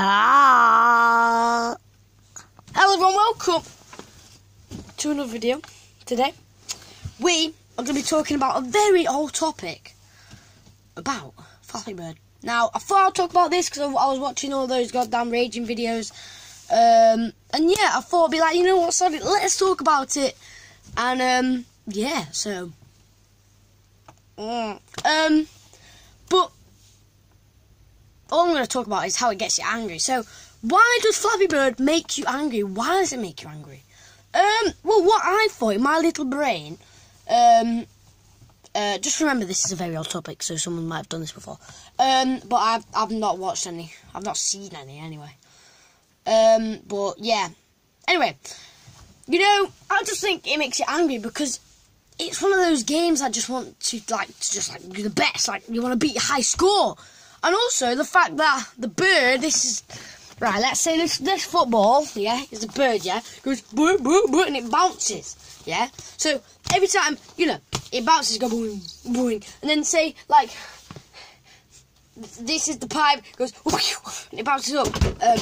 Ah. Hello everyone, welcome to another video. Today, we are going to be talking about a very old topic about Flappy Bird. Now, I thought I'd talk about this because I was watching all those goddamn raging videos. Um, and yeah, I thought I'd be like, you know what, sorry, let's talk about it. And um, yeah, so. Mm, um, but all I'm going to talk about is how it gets you angry. So, why does Flappy Bird make you angry? Why does it make you angry? Um, well, what I thought in my little brain, um, uh, just remember this is a very old topic, so someone might have done this before. Um, but I've I've not watched any. I've not seen any anyway. Um, but yeah. Anyway, you know, I just think it makes you angry because it's one of those games I just want to like to just like do the best. Like you want to beat high score. And also the fact that the bird, this is right. Let's say this this football, yeah, is a bird, yeah, goes boo boo boo, and it bounces, yeah. So every time you know it bounces, go boing boing, and then say like this is the pipe, goes and it bounces up. Um,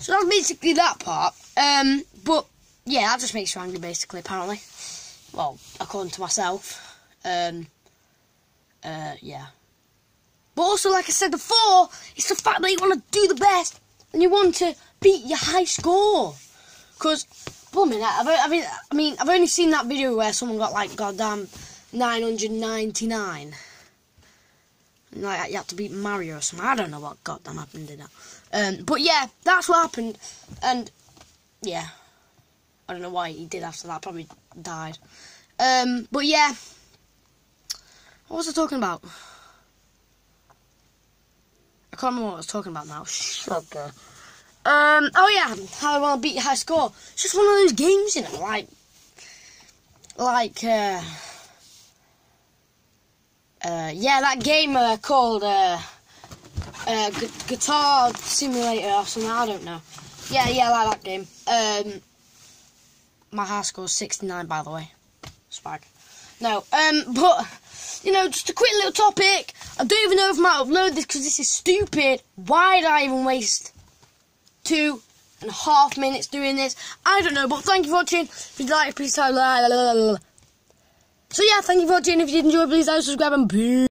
so that's basically that part. Um, but yeah, that just makes you angry, basically. Apparently, well, according to myself. Um, uh, yeah. But also, like I said before, it's the fact that you want to do the best and you want to beat your high score. Because, minute, I've, I've, I mean, I've only seen that video where someone got like goddamn 999. And, like you had to beat Mario or something. I don't know what goddamn happened in that. Um, but yeah, that's what happened. And yeah, I don't know why he did after that. Probably died. Um, but yeah, what was I talking about? I can't remember what I was talking about now. Sugar. Um, oh yeah, how I want to beat your high score. It's just one of those games, you know, like, like, uh, uh, yeah, that game uh, called uh, uh, Guitar Simulator or something. I don't know. Yeah, yeah, I like that game. Um, my high score is 69, by the way. Swag. No, um, but you know, just a quick little topic. I don't even know if I might upload this because this is stupid. Why did I even waste two and a half minutes doing this? I don't know, but thank you for watching. If you like, please subscribe. So yeah, thank you for watching. If you did enjoy, please like, subscribe, and peace.